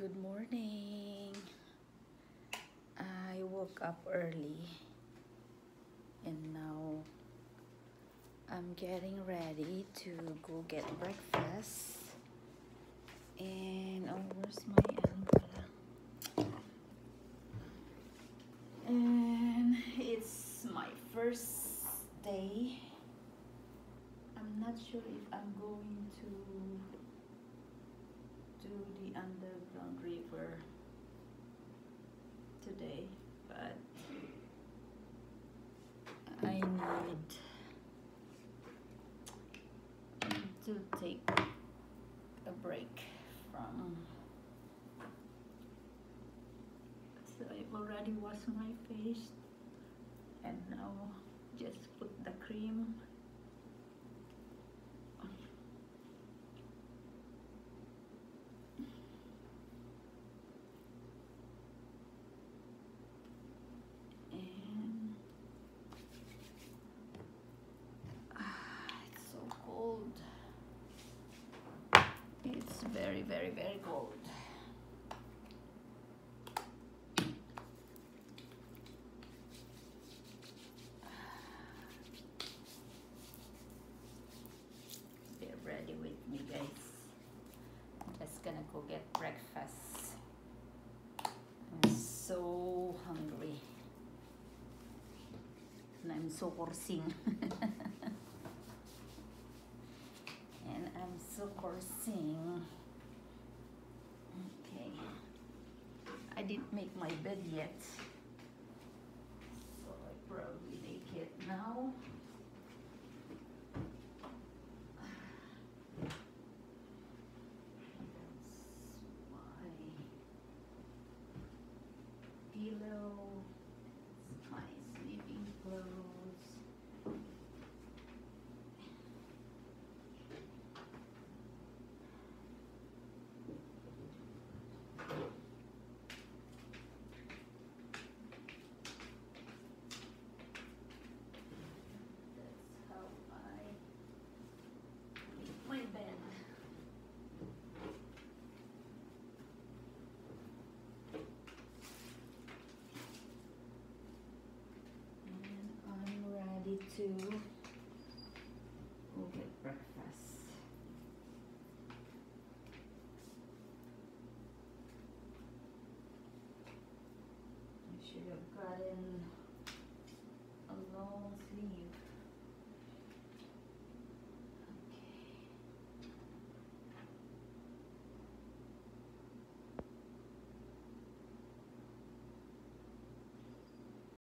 Good morning. I woke up early and now I'm getting ready to go get breakfast. And oh, where's my umbrella? And it's my first day. I'm not sure if I'm going to do the underground river today, but I need to take a break from. So I've already washed my face and now just put the cream and ah, it's so cold. It's very, very, very cold. Get ready with me, guys. I'm just gonna go get breakfast. I'm so hungry. And I'm so horsing. and I'm so horsing. Okay. I didn't make my bed yet. So I probably make it now. That's my pillow. It's my sleeping clothes. That's how I make my bed. And I'm ready to go get breakfast. I should have gotten a long sleeve.